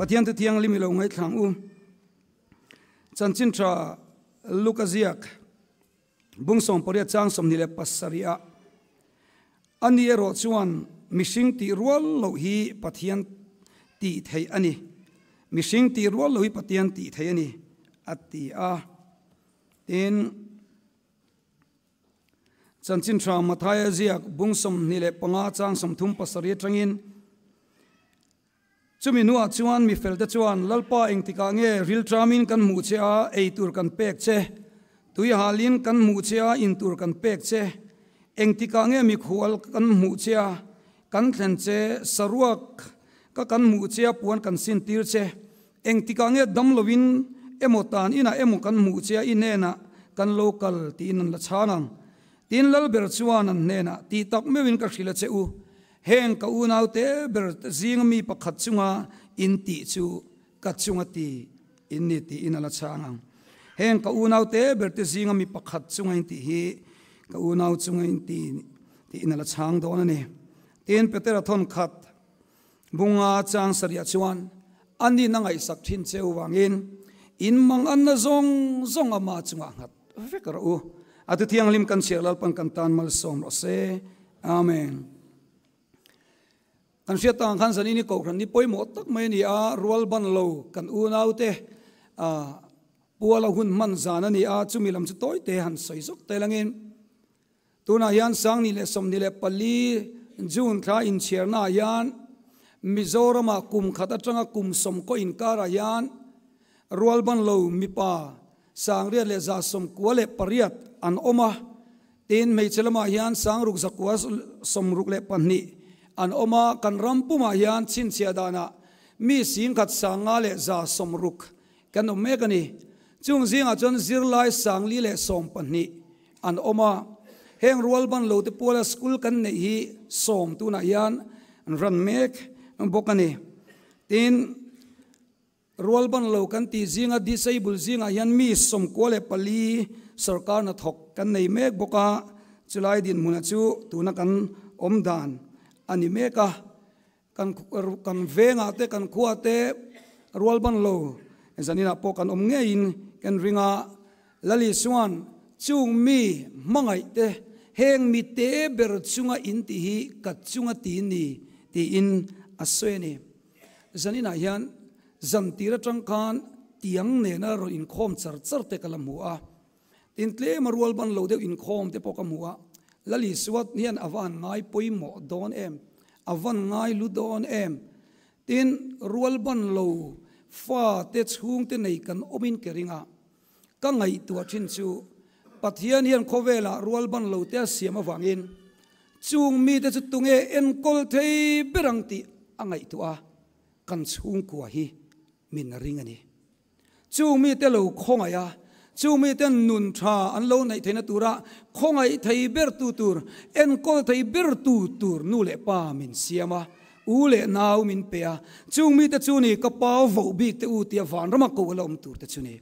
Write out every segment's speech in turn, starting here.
pathian te tiang lim lo ngai thang u. Chan chin tra lukaziak bung som poria chang som nile pasaria ani ero chuan mishing ti rual lo hi pathian ti thei ani mishing ti rual lo hi pathian ti thei ani ati a tin chan chin tra mathaya ziak bung bungsom nile panga chang som thum pasaria tangin chumi nuwa chuan mi felda chuan lalpa eng tika nge ril tramin kan mu che a eitur kan pek che. Tui halin kan mu che a intur kan pek che. Eng tika nge mi khual kan mu che a. Kan thlen che saruak ka kan mu che a puan kan sin tir che. Eng tika nge dam lovin emotan ina emu kan mu che a inena kan local tin la chana tin lal ber chuan an nena. Ti tak mewin ka khila che u. heng ka u nau te ber zing mi pakhat chunga in ti chu ka chunga ti in ni ti in ala changang heng ka u nau te ber te zing mi pakhat chunga in ti hi ka u nau chunga in ti ti in ala chang do na ni. Tin petera thon khat bunga chang saria chuan ani na ngai sak thin cheu wangin in mang an na zong zong ama chunga ngat. Vekar u. Atu thiang lim kan cher lal pan kan tan mal som ro se amen kan sia tang khan san ini ko khan ni poimo tak mai ni a rual ban lo kan u nau te, a puala hun man zan ani a chumi lam chu toy te han soi zok te langin. Tuna yan sang ni le som ni le pali jun kha in cher na yan a kum khata tanga kum som ko in kara yan rual ban lo mi pa, sang ria le za som kwale pariat an oma. Tin mei chelama yan sang ruk zakwa som ruk le panni an oma kan rampuma hian chin chia dana mi sing khat sanga le za somruk kan om me kani chung zinga chon zirlai sangli le som panni an oma, heng rual ban lo te pola school kan nei hi som tu na hian. Ran mek bokani tin, rual ban lo kan ti zinga disable zinga hian mi som ko le pali. Sarkar na thok kan nei mek boka. Chulai din muna chu tuna kan om dan. Ani meka kan kan venga te kan khua te rual ban lo zanina po kan om nge in kan ringa lali suan chung mi mangai te heng mi te ber chunga in ti hi ka chunga ti ni ti in aswe ni zanina hian zam tira tang khan tiang ne na ro in khom char char te kalam hu a tin tle marual ban lo de in khom te po kam hu a lali suat nian avan ngai poi mo don em. Avan ngai lu don em. Tin rual ban lo, fa te chung te nei kan omin keringa ka ngai tua thin chu, pathian hian khovela rual ban lo te siam awangin chung mi te chu tunge en kol thei berang ti angai tua. Kan chung kwa hi, min ringani chung mi te lo khongaya à chu mi ten nun tha, an lo nei theina tura khongai thei ber tu tur, en kol thei ber tu tur, nu le pa min siama, u le nau min pe a. Chu mi te chu ni ka pa vo bi te u tia van, rama ko lo um tur te chu ni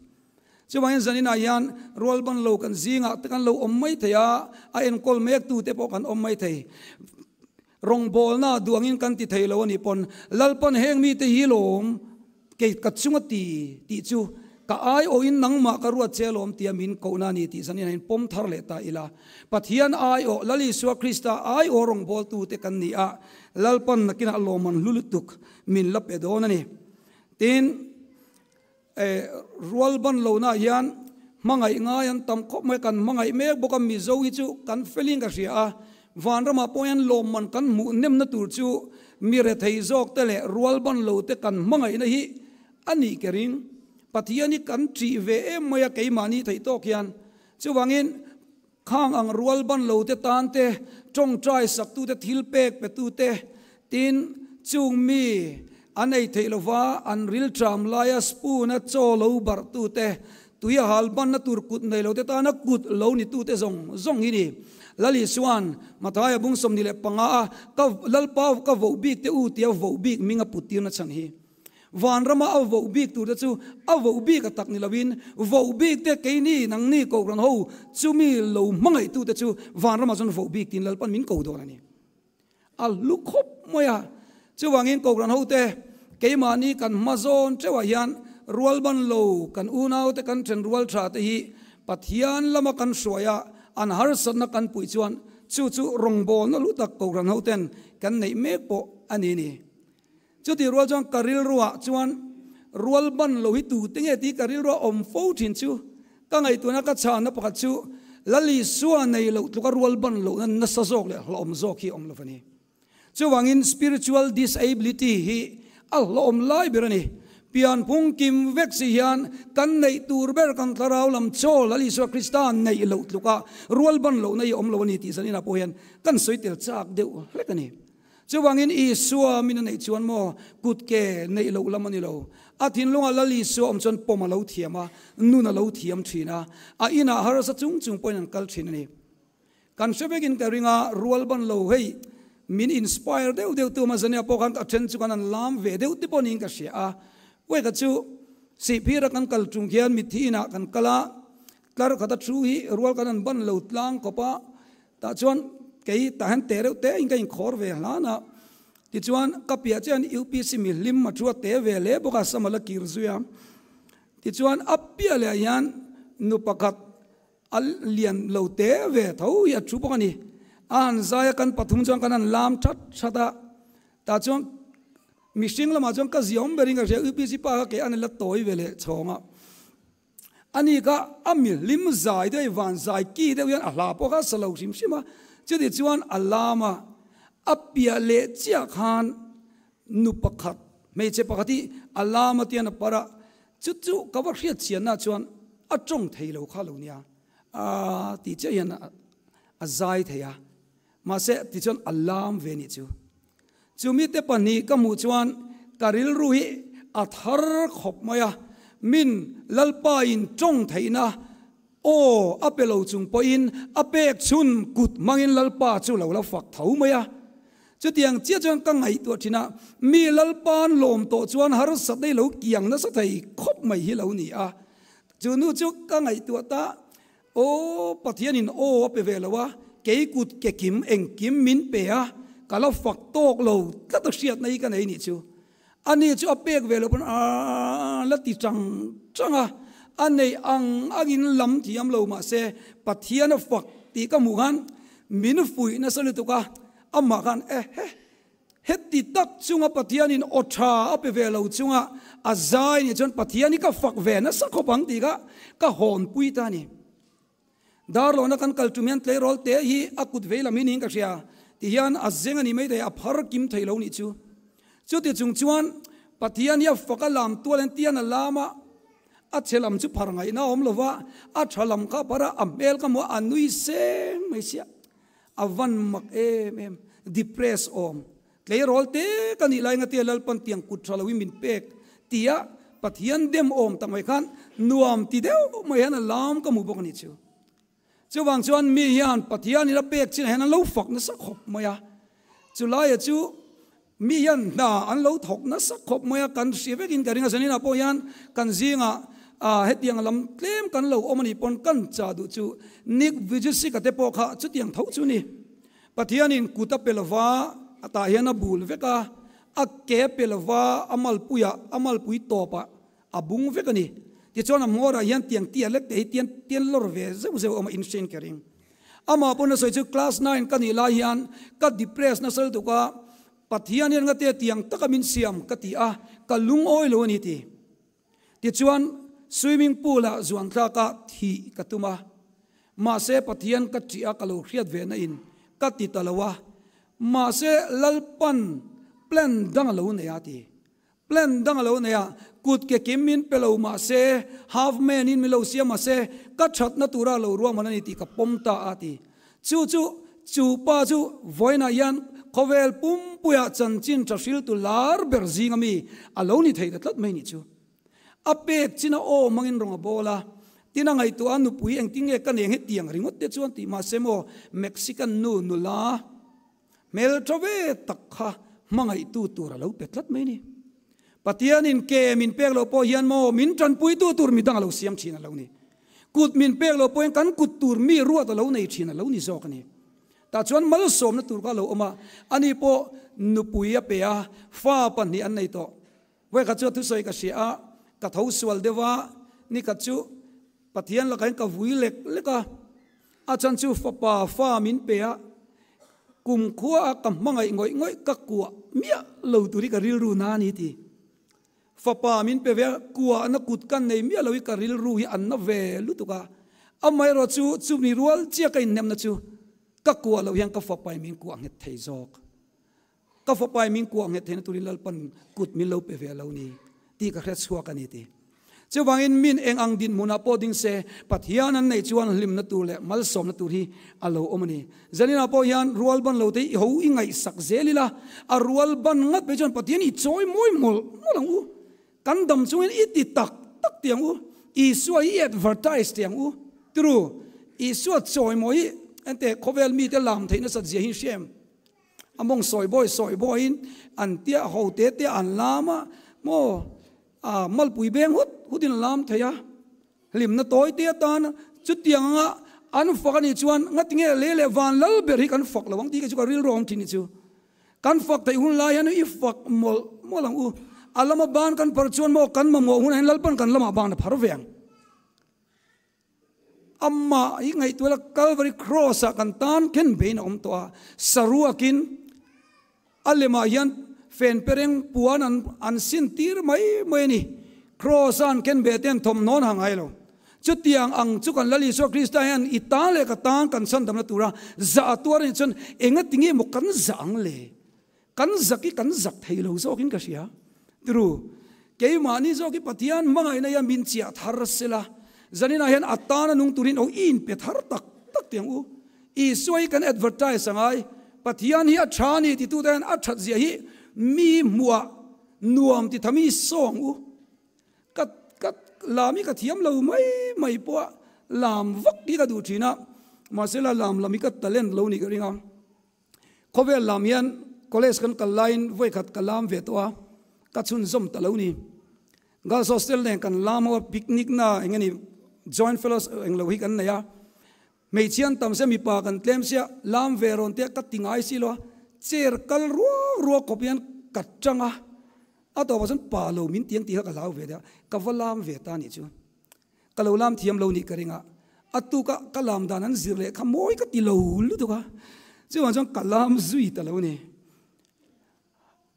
chu wang zanin na yan rol ban lo kan zinga, te kan lo om mai thaya a en kol mek tu te po kan om mai thei rong bol na duangin kan ti thei lo ni pon lalpan heng mi te hi lom, ke ka chunga ti ti chu ka ai o in nang ma ka ruat chelom tiam min ko na ni ti san in pom thar le ta ila. Pathian ai o lali suwa krista ai o rong bol tu te kan ni a. Lalpan nakina loman lulutuk min lap e don tin e rual ban lo na yan mangai nga yan tam khop mai kan mangai me bokam mi zo hi chu kan feeling ka ria a. Van rama poyan loman kan mu nem na tur chu. Mi re thei zok te le rual ban lo te kan mangai na hi. Ani kering pathiani kan tri ve em maya ke mani thei to kian chuwangin, khang ang rual ban lo te tan te, trong trai sak tu te thil pek pe tu te. Tin, chung mi, anei thei lova an ril tram laya spoon a cho lo bar tu te. Tuya hal ban na tur kut nei lo te ta na kut lo ni tu te zong zong hi ni. Lali suan mataya bung som ni le panga ka lal pau ka vo bik te u tia vo bik minga putir na chan hi van rama a vo bik tu chu a vo bik a tak ni lawin vo bik te ke ni nang ni ko ran ho chu mi lo mangai tu te chu van rama chon vo bik tin lalpan min ko do ni a lu khop moya chu wangin ko ran ho te keima ni kan mazon chewa yan rual ban lo kan unau te kan tren rual tha te hi. Pathian lama kan soya an har san na kan pui chuan chu chu rong bol na lu tak ko ran hoten kan nei mek po ani ni จุดที่รัวจังการิลรัวจวนรัวบันโลหิตูติงเอติการิลรัวอมฟูทินชูก็ไงตัวนักชาณปกัดชูลลิส่วนในโลกตุกรัวบันโลนั้นนัสโซกเลยละอมโอกีอมลฟันีจวังอิน spiritual disability ฮีอัลลอฮ์อมไลบรนีเปียนพุงกิมเวกซิยันกันในตูรเบร์กันทาราวลำโชลลิสวคริสตานในโลกตุการัวบันโลในอมลวันีที่สันนินาพยันกันสวยเตลจากเดียวเล็กนี้ chuwangin i suwa min nei chuan mo kut ke nei lo lamani lo. A thin lunga lali su om chon poma lo thiama nu na lo thiam thina a. Ina har sa chung chung poin an kal thin ni kan shebegin ka ringa rual ban lo hei, min inspire deu deu tu ma zania po kan atten chu kan lam ve deu ti pon in ka sia a. We ka chu, si phira kan kal chung khian mi thina ah kan kala klar khata thu hi rual kan an ban lo tlang kopa ta chuan kei tahan tere te inga in khor ve la na. Ti chuan ka pia chen upc mi lim ma chua te ve le boka samala kir zuya ti chuan apia le yan nu pakat al lian lo te ve thau ya chu pa ni an zaya kan pathum chang kan lam that chata ta chuan mishing lama chuan ka ziom beringa re upc pa ke an la toi ve le chonga ani ka ami lim zai de van zai ki de yan a la po ka salo sim sima chu ti chuan alama, apia le chia khan nu pakhat me che pakhati alama tian para chu chu ka vật hriat chian na chuan a trung thei lo kha lo nia. A, ti che yan a zai theya ma se, ti chuan alam ve ni chu. Chu mi te pani ka mu chuan karil ruhi athar khop maya, min lalpa in tong theina ô ape lo chung po in apek chun kut mangin lalpa chu lo la fak thau maya chu tiang chia chuan ka ngai tu thina mi lalpan lom to chuan har sa dei lo kiang na sa thai khop mai hi lo ni a chu nu chu ka ngai tu ta ô pathian in ô ape ve lo wa ke kut ke kim eng kim min pe a kala fak tok lo ta to siat nei ka nei ni chu ani chu apek ve lo pan a la ti chang changa anh này ăn anh in lắm thì em lâu mà xe bát hiền phật thì các mù gan min phụi na sao được cả âm mà gan eh hết thì tắc chung á bát hiền in otra áp về lâu chung á à dài này chọn bát hiền cái phật về nó sắc khó bằng thì cả cả hồn pui ta nè dar lo na kan kaltumian tlei rol te hi akut ve la cái gì sia, ti hian azenga ni mới te a phar kim thailo ni chu. Chu ti chung chuan, pathian phật làm lam tualen tian a lama a chelam chu phar ngai na om lova a thalam ka para a mel ka mo anui se mai sia. A van mak e, em em, depress om. Tlei rol te kan i lai nga te lal pan tiang kut thala min pek. Tia, pathian dem om tamai khan, nuam ti deu mai han lam ka mu bok ni chu. Chu wang chuan mi hian pathian ira pek chin han lo fak na sa khop maya. Chu lai chu, mi hian na an lo thok na sa khop maya. Kan siwek in karinga sanina po yan kan zinga à hết tiếng làm tlem kan lo omani pon kan cha du chu nik vijisi ka te po kha chu tiang thau chu ni pathian in kuta pelwa ata hian a bul veka a ke pelwa amal puya amal pui to pa abung veka ni ti chona mora hian tiang tia lek te tian tian lor ve ze ze oma in shen kering ama pon so chu class 9 kan ila hian ka depress na sal tu ka pathian hian nga te tiang takamin siam ka ti a kalung oi lo ni ti ti chuan swimming pool a zuan thla ka thi katuma ah. ma se pathian ka chi kalo khriat ve na in. Ka ti talawa ah. ma se lalpan plan dang lo ne ati plan dang lo ne ya kut ke kimin pelo ma se, half man in milo sia ma se, ka that na tura lo ruwa manani ti ka pomta ati chu chu chu pa chu voina yan, khovel pum puya chan chin tu lar berzingami aloni thei da tlat mai ni chu. Apek china o mangin ronga bola. Tina ngai tu anu pui eng tinge kan eng he tiang ringot te chuan ti ma semo mexican nu nu la mel trove takha mangai tu tur lo petlat mai ni. Patian in ke min pek lo po hian mo min tran pui tu tur mi dang lo siam china lo ni. Kut min pek lo po kan kut tur mi ruat lo nei china lo ni zok ni. Ta chuan mal som na tur ka lo oma. Ani po nu pui a pe a fa pan ni an nei to. Với cả chỗ thứ soi cả xia cả thấu sual dewa ni cả chu pathian là cái cả vui lek lek à. À chân chú pha pa pha min pe a cùng khua cầm mang ngay ngoi ngoi các cua, mía, lâu turi cả ril ru na ni ti pha pa min pe ve cua na cút căn này, mía lâu cả ril ru hi an na ve lu tu cả. À, Amai ro chu chu ni rual chia kai nem na chu ka kwa lo yang ka fa pai min ku ang thei jok ka fa pai min ku ang the na turi lal pan kut min lo pe ve lo ni ti ka khret chua ka ni ti. Chu wangin min eng ang din muna po ding se pathian an nei chuan lim na tu le, mal som na tu hi alo omani zanina po hian rual ban lo te ho ingai sak zelila, a rual ban ngat pe jon pathian i choi moi mol molang u. Kan dam chuin i ti tak tak tiang u. I suai i advertise tiang u. True i suat choi moi ante khovel mi te lam theina sat zia hi shem among soi boy soi boy in, an tia ho te te an lama, mo a mal pui beng hut hutin lam thaya lim na toy te tan chu tianga an fak ni chuan ngat nge le le van lal ber hi kan fak lawang ti ka chu ka ril rom tin chu kan fak tai hun lai anu i fak mol molang u alama ban kan par chuan mo kan ma mo hun hen lal pan kan lama ban phar veng amma i ngai tu la calvary cross a kan tan ken bein om to saruakin alema yan fen pereng puan an an sin tir mai mai ni. Cross an ken be ten thom non hang ai lo. Chu tiang ang chu kan lali so kristayan itale ka tang kan san dam na tura za tuar ni chun enga tingi mo kan zang le. Kan zaki kan zak thei lo zo kin ka sia. Tru ke mani zo ki patian mangai na ya min chia thar sela zanina hian atana nung turin o in pe thar tak tak tiang u. I suai kan advertise sangai pathian hi a thani ti tu den a that zia hi mi mua nuam ti thami song u. Kat kat lami ka thiam lo mai mai po lam vak ti ka du thina masela lam lami ka talent lo ni ka ringa khobe lam yan college kan kalain voi khat kalam ve to ka chun zom talo ni girls hostel ne kan lam picnic na engani joint fellows eng hi kan na ya mei chian tam se mi pa kan tlem sia lam ve ron te ka tingai si lo cher kal ro ro kopian kat changa. A to basan pa lo min tiang ti ka lau ve da ka valam ve ta ni chu. Ka lo lam thiam lo ni karinga atu ka kalam danan zirle kha moi ka ti lo lu to ka chu wan chong kalam zui ta lo ni.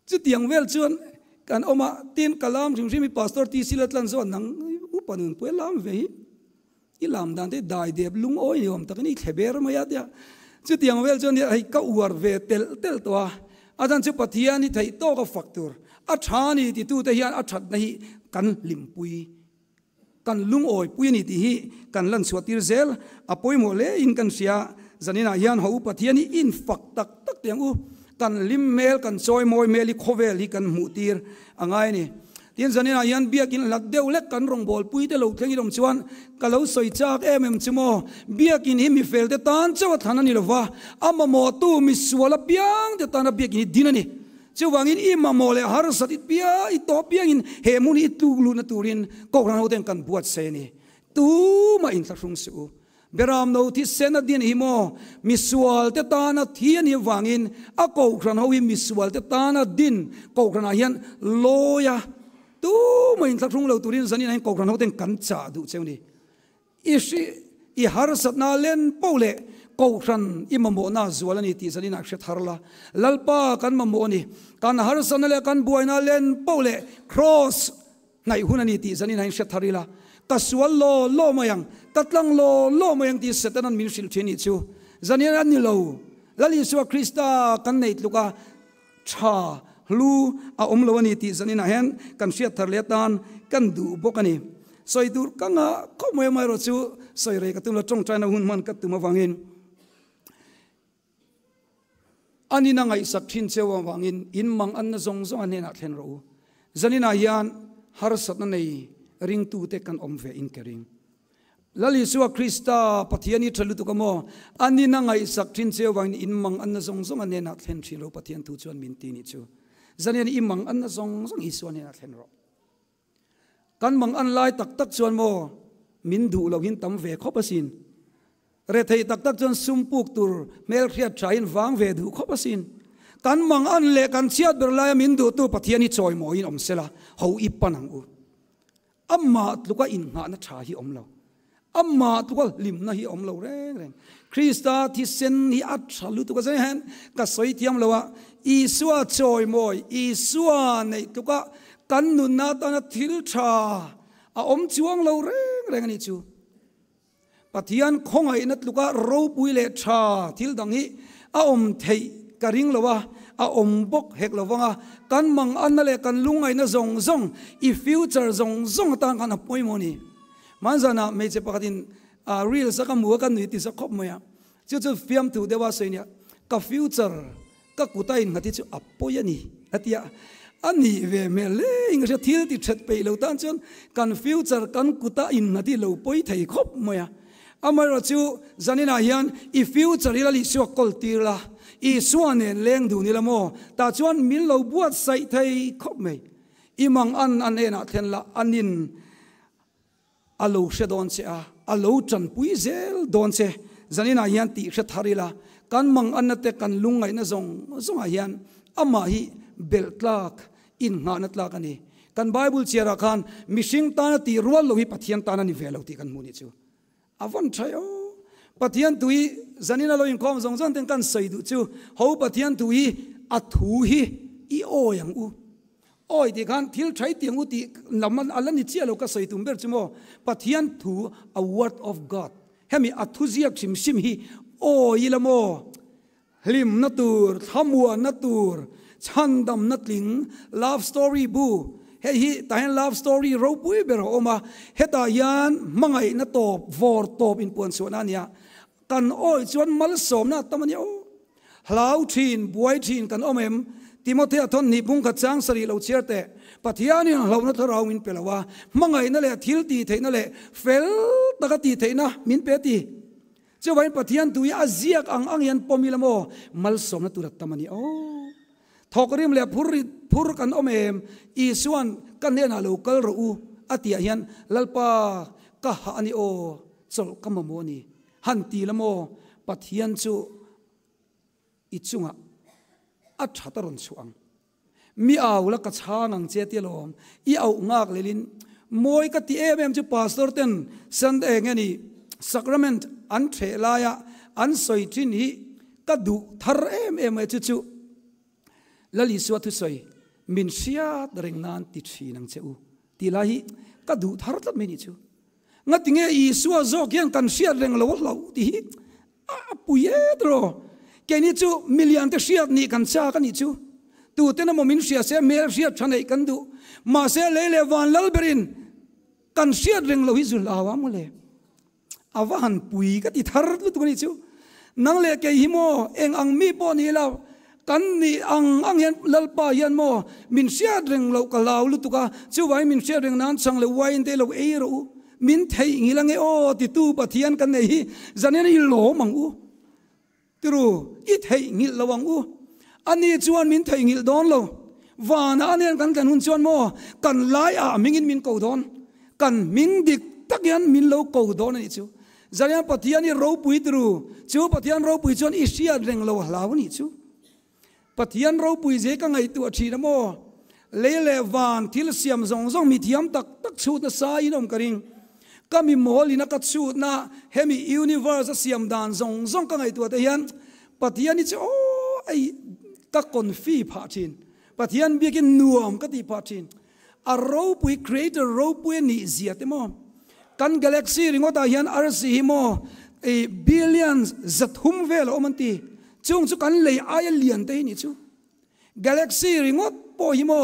Chu tiang vel chuan, kan oma tin kalam jing mi pastor ti silat lan zo nang upanun pu lam ve hi. I lam dan te dai deb lung oi yom takani theber ma ya dia chu tiang vel chon ni ai ka uar ve tel tel to a adan chu pathia ni thai to ka factor a thani ti tu te hian a that nahi kan lim pui kan lung oi pui ni ti hi kan lan suatir zel apoi mo le in kan sia zanina hian ho pathia ni in fak tak tak tiang u kan lim mel kan choi moi meli khovel hi kan mu tir angai ni tin zanin a yan biak in lak deuh lek kan rong bol pui te lo thengi rom chuan ka lo soi chak em em chimo biak in hi mi fel te tan chawa thana ni lova ama mo tu mi suala piang te tan a biak in dinani chu wangin i ma mo le har sat it pia i to piang in. He mun i tu lu na turin ko ran ho ten kan buat se ni. Tu ma in thla rung su beram no thi sena din hi mo misual te tana thian hi wangin a ko ran ho hi misual te tana din ko ran a hian loya tu mai thak rung lo turin zani nai ko kran ho ten kan cha du cheu ni i shi i har sat na len pole ko kran i ma mo na zual ani ti zani na khet harla lalpa kan ma mo ni. Kan har san le kan buai na len pole cross nai hun ani ti zani nai khet harila ka sual lo lo mayang katlang lo lo mayang ti setanan min sil thini chu. Zani an ni lo. Lali suwa krista kan nei luka tha lu a om lo ani ti a hen, kan sia thar le tan, kan du bokani soi dur kanga ko moi mai ro chu, soi re ka tum la tong china hun man ka tum wangin ani na ngai sak thin chewa wangin, in mang an na zong zong ani na thlen ro. Zanina yan har sat na nei, ring tu te kan om ve in kering lali suwa krista, pathiani thalu tu kamo ani na ngai sak thin chewa wangin in mang an na zong zong an na thlen thilo pathian tu chuan min ti ni chu. Zanian imang an na zong zong isuan hin a thlen ro kan mang an lai tak tak chuan mo min du lo hin tam ve khop asin re thei tak tak chuan sum puk tur mel khria thain wang ve du khop asin kan mang an le kan chiat ber la min du tu pathian hi choi mo in om sela ho i panang u amma luka in nga na tha hi om lo amma tuka lim na hi om lo reng reng krista thi sen hi at thalu tuka sai han ka soi tiam lo wa isua choi moi isua nei. Tuka kan nun na ta na thil tha a om chuang lo reng reng ani chu pathian khongai nat luka ro pui le tha thil dang hi a om thei ka ring lo a om bok hek lo wanga kan mang an na le kan lungai na zong zong i future zong zong ta kan a poi mo ni man zana me che pakatin a real sa ka mu kan ni ti sa khop mo ya chu chu fiam thu dewa sei nia ka future ka kutai ngati chu apoi ani. Atia, ani ve me le ing se thil ti that pe lo tan chon, kan future kan kuta in ngati lo poi thei khop mo ya amara chu zanina hian, i future ila li sio kol tir la, i suan en leng du ni la mo, ta chuan min lo buat sai thei khop mai i mang an an ena thlen la, anin alo she don che a alo chan pui zel don che zanina hian ti she tharila kan mang an te kan lungai na zong zong a hian. Ama hi bel tlak, in nga na tlak ani. Kan bible chera khan, mishing ta na ti rual lo hi pathian ta na ni velo ti kan muni chu. Avon thayo oh. pathian tui zanina lo in kom zong zong ten kan sai du chu. Ho pathian tui athu hi, i o yang u. Oi ti khan, thil thai tiang u ti laman alan ni chia lo ka sai tum ber chumo pathian thu a word of god. Hemi a sim sim hi sim hi là ilamo hlim na tur thamua na tur chandam na tling love story bu he hi tahen love story ro pui ber oma heta yan mangai na top vor top in pon so na nia kan oi chuan mal som na tamani o hlau thin buai thin kan omem timothea thon ni bung kha chang sari lo cherte pathiani lo na thorau min pelawa mangai na le thil ti theina le fel taka ti theina min pe ti chu vai pathian tu ya ziak ang ang yan pomilamo mal som na turat tamani o thokrim le phur phur kan omem i suan kan ne na lo kal ro u atia hian lalpa ka ha ani o chol kamamoni han ti lamo pathian chu ichunga a thataron chuang mi aw la ka chanang che ti lom i aw ngak lelin moi ka ti em em chu pastor ten san eng ani sacrament an the la ya an soi thin hi ka du thar em em e chu chu lali suwa thu soi min sia reng nan ti thi nang che u ti la hi ka du thar tat me ni chu. Nga tinge i suwa zo kyang kan sia reng lo lo ti hi a puye dro. Ke ni chu million te sia ni kan cha kan ni chu. Tu te na mo min sia se me sia thane kan du. Ma se le le van lal berin kan sia reng lo hi zul awam le. Awa han pui ka ti thar lu tu ni chu. Nang le ke hi mo, eng ang mi po ni la kan ni ang ang yan lalpa yan mo, min sia dreng lo ka law lu tu ka. Chu wai min sia dreng nan chang le wai te lo e ro min thei ngi lang e o, ti tu pathian kan nei zen ni lo mang u. Tiru i thei ngi lawang u. Ani chuan min thei ngi don lo. Van anen cần kan hun chuan mo. Lái lai a in min cầu don cần mình dik tak yan min lâu cầu don ani chu. Zarian pathian i ro pui tiru chu pathian ro pui chuan i sia reng lo hlaw ni chu pathian ro pui je ka ngai tu a thi na mo le le van thil siam zong zong mi thiam tak tak chu na sa inom karing kami mohli na katsu na hemi universe siam dan zong zong ka ngai tu te hian pathian ni cho ai ka kon fi phatin pathian bikin nuam ka ti phatin a ro pui creator ro pui ni zia te mo kan galaxy ringo ta ah hian rc mo eh, e billions zat hum vel omanti chung chu kan lei ai lian te ni chu. Galaxy ringo po hi mo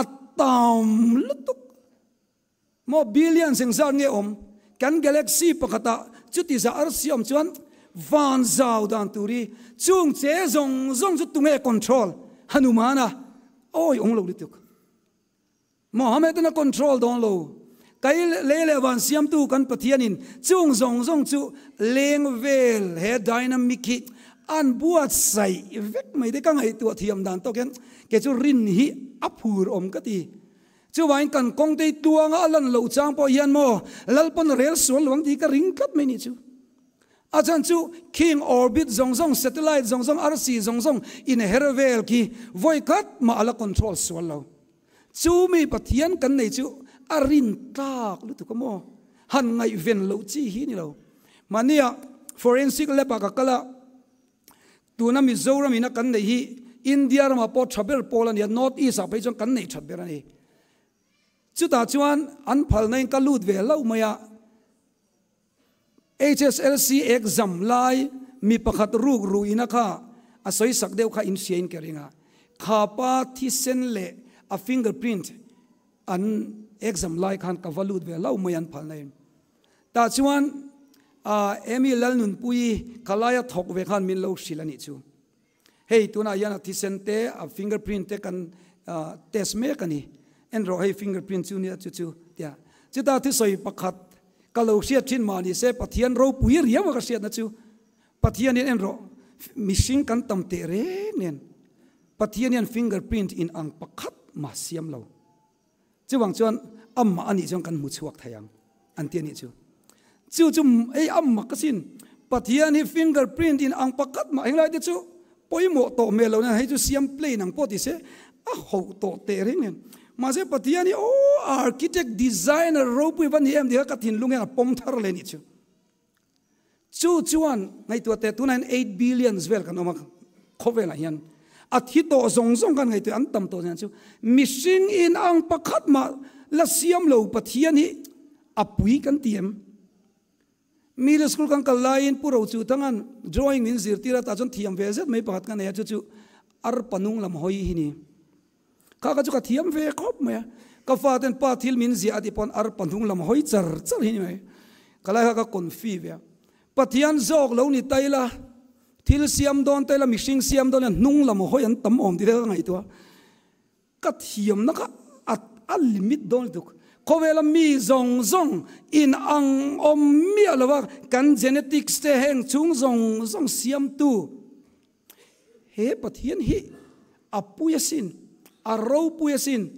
atam lutuk. Mo billion sing zar nge om kan galaxy pakata ah, chuti za arsiom chuan, van zau dan turi chung che zong zong chu tunge control. Hanumana ah, oi ong lo lutuk mohammed na control don lo cái le le van siam tu kan pathianin chung zong zong chu leng vel he dynamic hi an buat sai vek mai de kang hai tu thiam dan to ken ke chu rin hi apur om ka ti. Chu wain kan kong te tuanga alan lo chang po hian mo lalpon rel sual luang ti ka ring kat mai ni chu achan chu king orbit zong zong, satellite zong zong rc zong zong, in hervel ki, voi kat ma ala control swallow chu mi pathian kan nei chu arin tak, lu tu kamo han ngai ven lo chi hi ni lo. Mania forensic lab ka kala tuna mi zoram ina kan nei hi. India ma po thabel poland ya north east a pe chong kan nei thabel ani. Chu ta chuan an phal nei ka lut ve lo maya. HSLC exam lai, mi pakhat ruk ru ina kha. Asoi sak deu kha in sian keringa khapa thi sen le a fingerprint an exam lai khan ka valut ve lau mai an phal nei ta chuan a emi lal nun pui kalaya thok ve khan min lo shilani chu hey tuna yana thi sen te a fingerprint te kan test me kani en ro hey fingerprint chu ni chu chu tia chu ta thi soi pakhat kalau sia thin mani se pathian ro pui riam ka sia na chu pathian en ro missing kan tam te re nen pathian yan fingerprint in ang pakhat ma siam lo chu wang chuan amma ani chong kan mu chuak thayang. An ti ni chu. Chu chu ei amma ka sin pathian hi fingerprint in ang pakhat ma hinglai de chu. Poimo to me lo na hei chu siam play nang po ti se. A ho to te ring nen ma se pathian hi o architect, designer ro pu van hi am de ka tin lunga pom thar le ni chu. Chu chuan, ngai tu te 298 billions vel kan oma, khovel a hian. A thi to zong zong kan ngai tu an tam to jan chu missing in ang pakhat ma la siam lo pathian hi apui kan tiam middle school kan kalain puro chu tangan drawing min zir tira ta chon thiam ve zet mai pakhat kan ya chu chu ar panung lam hoi hi ni ka ka chu ka thiam ve khop me ka fa ten pa thil min zia ati pon ar panung lam hoi char char hi ni mai kalai ka kon fi ve pathian zok lo ni taila thil siam don taila mishing siam don nung lam hoi an tam om ti da ngai to ka thiam na ka at al limit don duk ko là mi zong zong, in ang om mi alawa kan genetics te heng chung zong zong siam tu. He pathian hi apuya sin aro puya sin.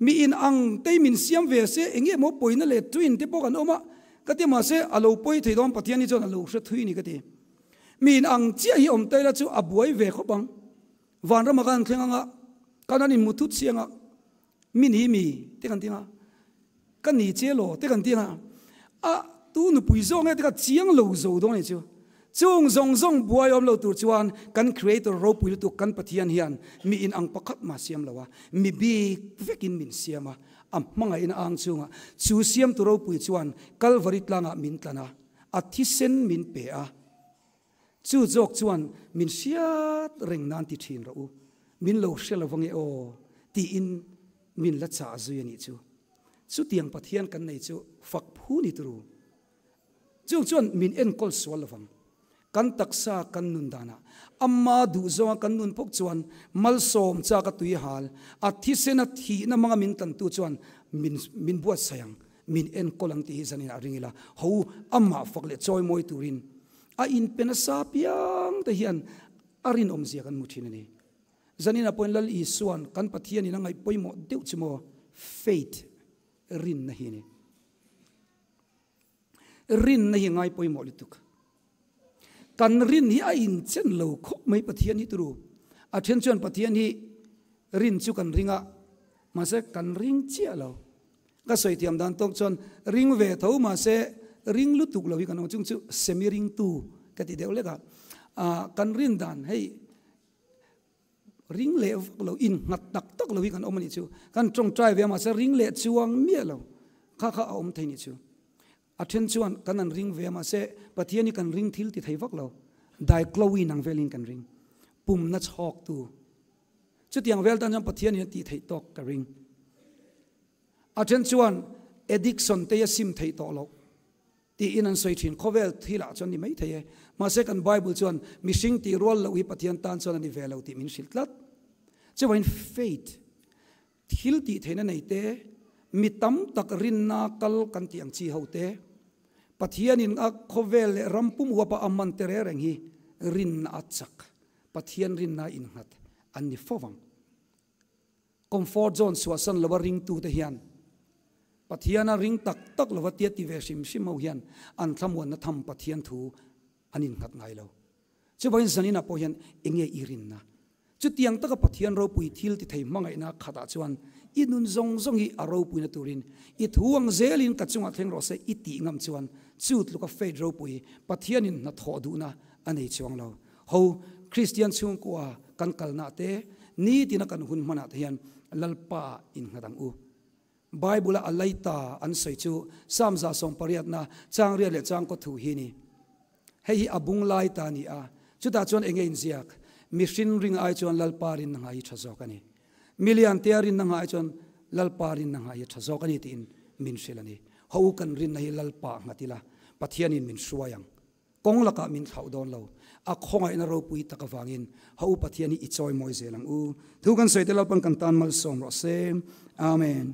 Mi in ang te min siam ve se, enge mo poina le twin te po kan oma kati mà se alo poi thei dom pathian ni chon alo se thui ni kati min ang chia hi om te la chu abuai ve kho bang. Van ra ma kan thlenga kanani mutut sianga. Min hi mi, te kan tinga. Kan ni che lo, te kan tinga. A tu nu pui zong te ka chiang lo zo do ni chu. Chung zong zong buai om lo tur chuan, kan creator ro pui tu kan pathian hian. Mi in ang pakhat ma siam lawa mi bi vekin min siama am manga in ang chunga. Chu siam tu ro pui chuan, calvary tlanga min tlana. A thi sen min pe a chu jok chuan, min siat reng nan ti thin ra u min lo shel wange o ti in min la cha zui ni chu. Chu tiang pathian kan nei chu, fak phu ni tru chu chuan min en kol swal lawang kan taksa kan nun dana amma du zo kan nun pok chuan, mal som cha ka tui hal. A thi sena thi na manga min tan tu chuan, min min buat sayang. Min en kolang ti hi zanin a ringila ho amma fakle choi moi turin a in pena sa piang te hian arin om zia kan muthin ni zanina point lal i suan kan pathian ina ngai poimo deu chimo faith rin na hi ni rin na hi ngai poimo lituk kan rin hi a in chen lo khop mai pathian hi turu. A then chuan pathian hi rin chu kan ringa. Ma se kan ring chia lo. Ka soi tiam dan tok chon ring ve tho ma se ring lu tuk lo hi kan chung chu semi ring tu ka ti deu le a. Kan rin dan, hei, ring le lo in, ngat tak tak lo hi kan omani chu. Kan trong trai ve ma sa ring le chuang mie lo, kha kha om thai ni chu. Athen chuan, kan an ring ve ma se pathiani kan ring thil ti thai vak lo. Dai chloe nang velin kan ring. Pum na chok tu. Chu tiang vel tan jam pathiani ti thai tok ka ring. Athen chuan, addiction te ya sim thai to lo. Ti in an soi thin khovel thila chon ni mai thai ma se kan bible chuan mishing ti rol lo hi pathian tan chuan ani velo ti min shil tlat chu wain faith thil ti theina nei te mi tam tak rin na kal kan tiang chi ho te pathian in a khovel rampum wa pa amman tere reng hi rin na achak pathian rin na in hat an ni fowang comfort zone suasan lawa ring tu te hian pathian a ring tak tak lawa tia ti ve sim sim ho hian an thamwan na tham pathian thu anin khat ngai lo chu bain sanina po hian enge irin na chu tiang taka pathian ro pui thil ti thei mangai na khata chuan inun zong zong hi aro pui na turin i thuang zelin ka chunga thleng ro se iti ngam chuan chut luka fed ro pui pathian in na tho du na anei chuang lo ho christian chung kwa kan kalna te ni tina kan hun mana te hian lalpa in ngadang u bible alaita an sei chu samza som pariat na chang ria le chang ko thu hi ni hei abung lai ta ni a chuta chuan enge in ziak mission ring ai chuan lalparin na ngai tha zok ani million tiarin na ngai chuan lalparin na ngai tha zok ani tin min silani ho kan rin na hi lalpa ngatila pathianin min suayang kong laka min thau don lo a khonga ina ro pui taka wangin ho pathiani i choi moi zelang u thu kan soite lalpan kan tan mal som ro se amen